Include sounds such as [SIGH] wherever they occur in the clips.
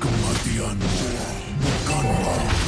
Kematianmu bukanlah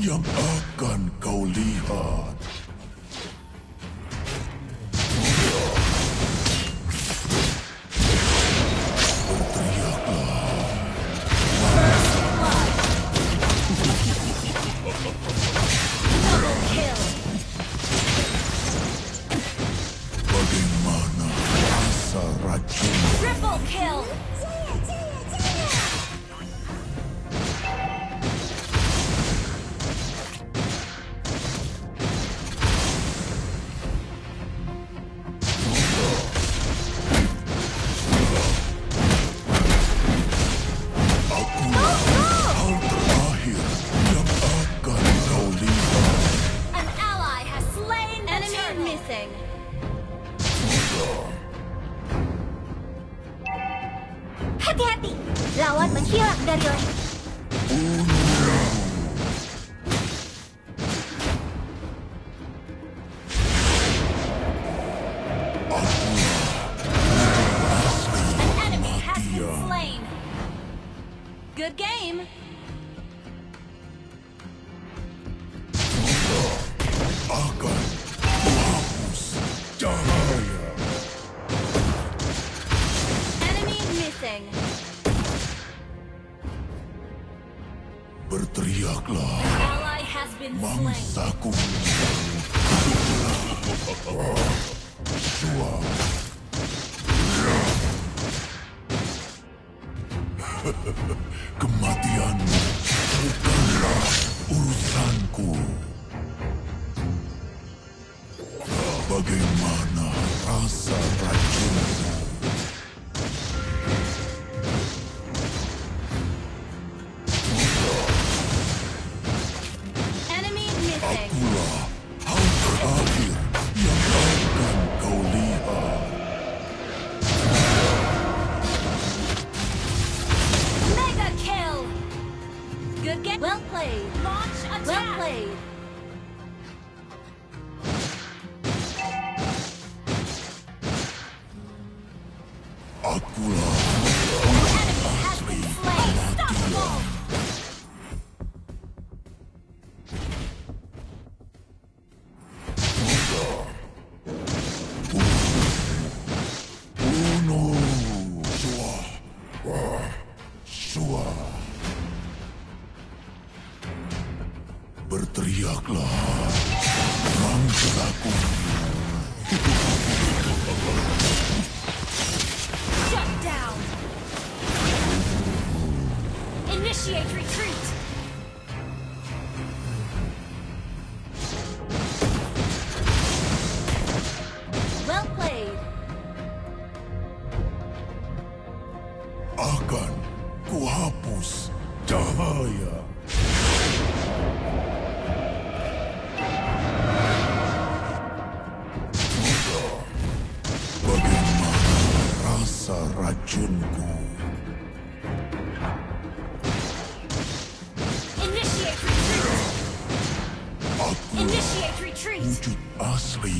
yang akan kau lihat. だお理 Berteriaklah. Mangsaku. Dua. Kematianmu bukanlah urusanku. Bagaimana rasa racun? Outlaw.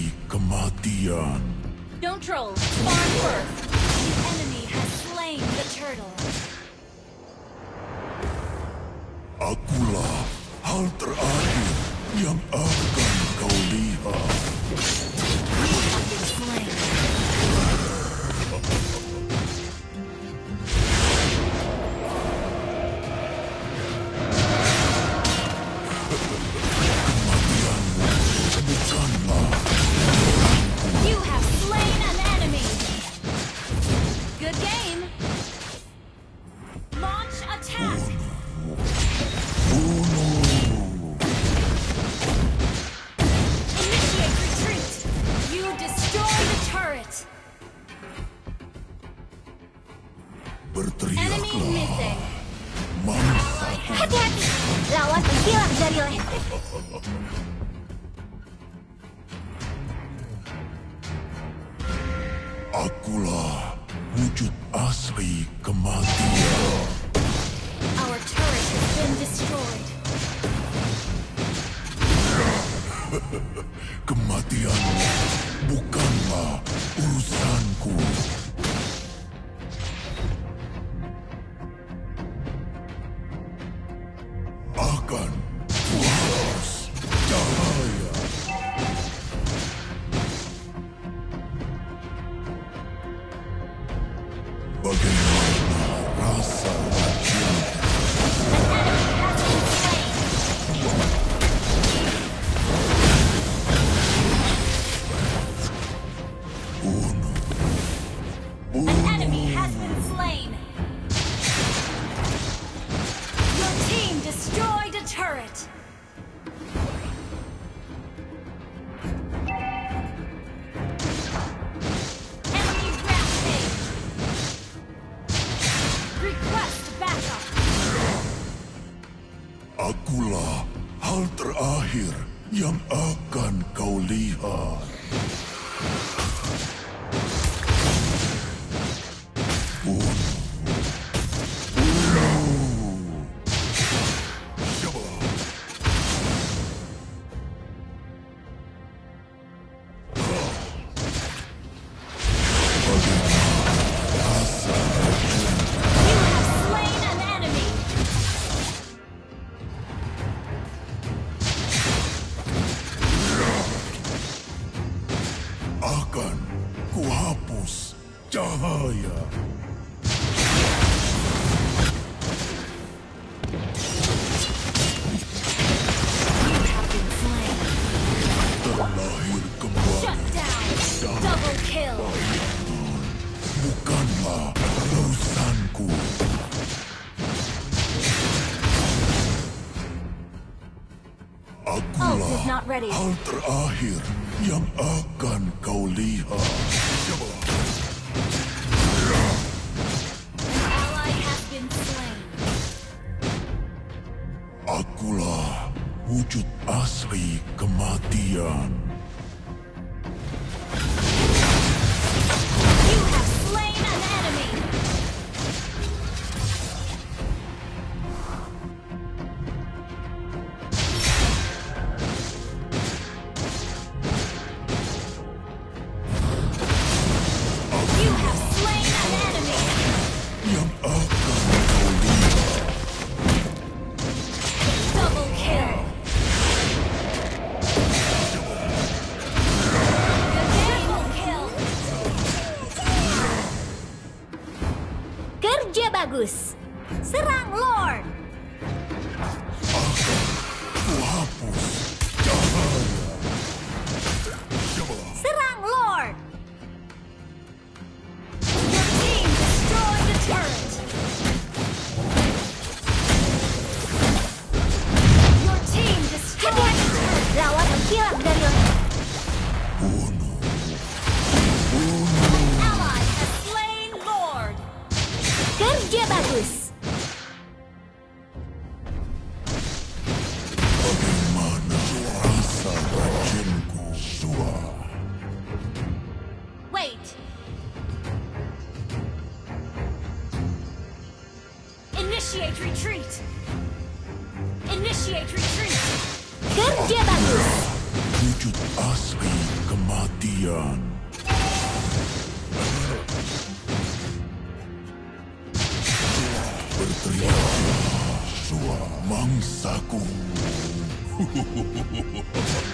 Lady Don't troll. Farm first. The enemy has slain the turtle. Akulah hal terakhir yang akan Akulah wujud asli kematian. Our turret has been destroyed. [LAUGHS] Kematian bukanlah urusanku. Akulah hal terakhir yang akan kau lihat. Akulah hal terakhir yang akan kau lihat. Akulah wujud asli kematian. retreat! Initiate retreat! Kerja bagus! Wujud asli kematian. Berteriaklah, suara mangsaku. [LAUGHS]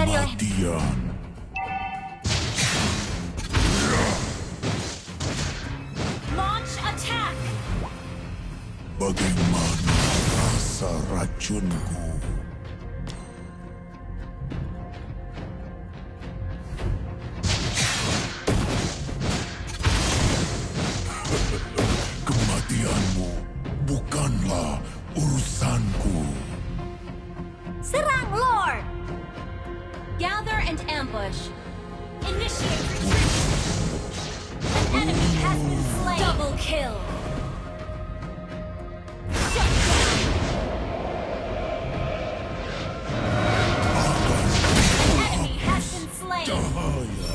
dari leher. kematian. Launch attack! Bagaimana rasa racunku? Ambush. Initiate retreat. An enemy has been slain. Double kill. Cahaya.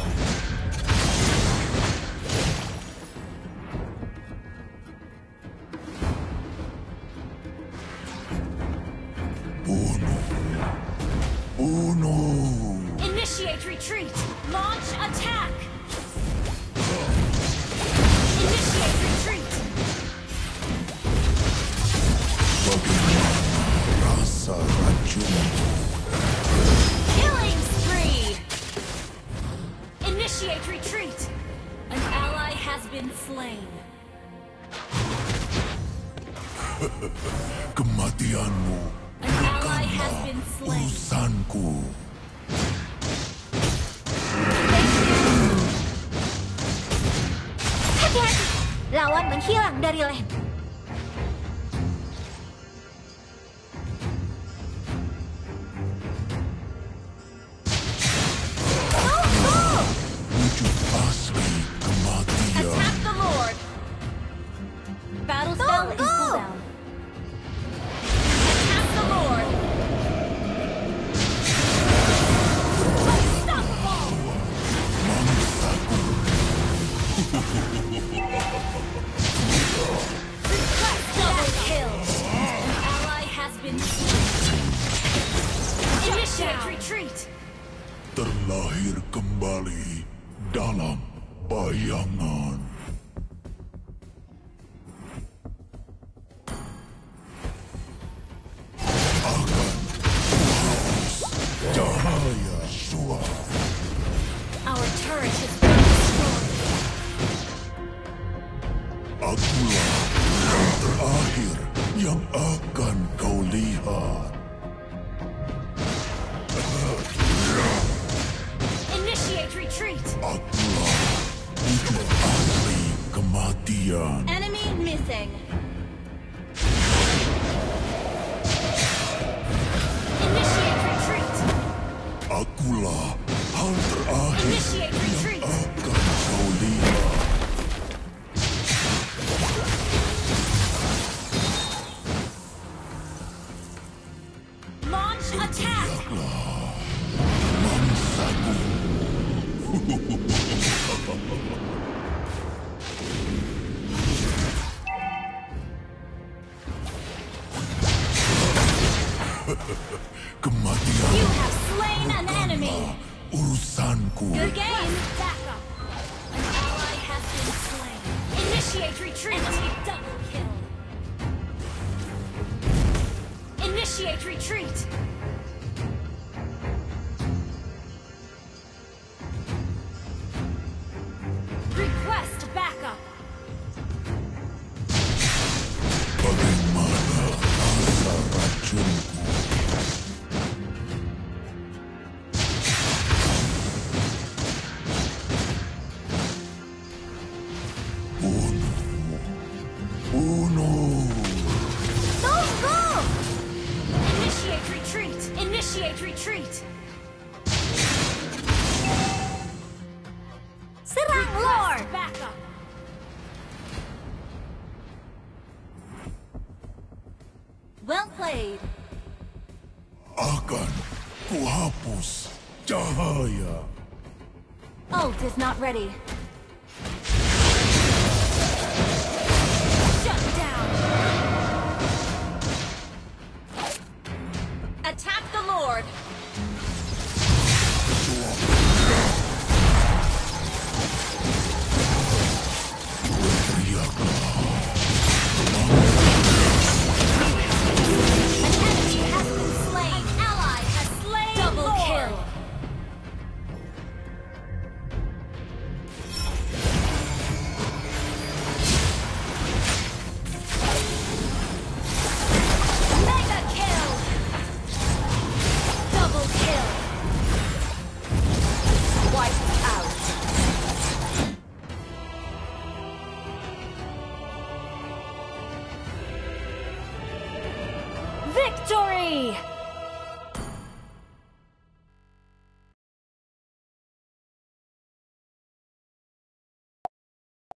Bunuh. Initiate retreat. Launch attack. Initiate retreat. Rasa racunku? Killing spree. Initiate retreat. An ally has been slain. Kematianmu An ally has been slain. urusanku. Lawan menghilang dari leher. Our turret has 输了。Enemy. urusanku. Good game. Back up. An ally has been slain. Initiate retreat. Enemy double kill. Initiate retreat. Not ready.